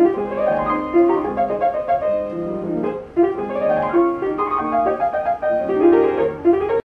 Música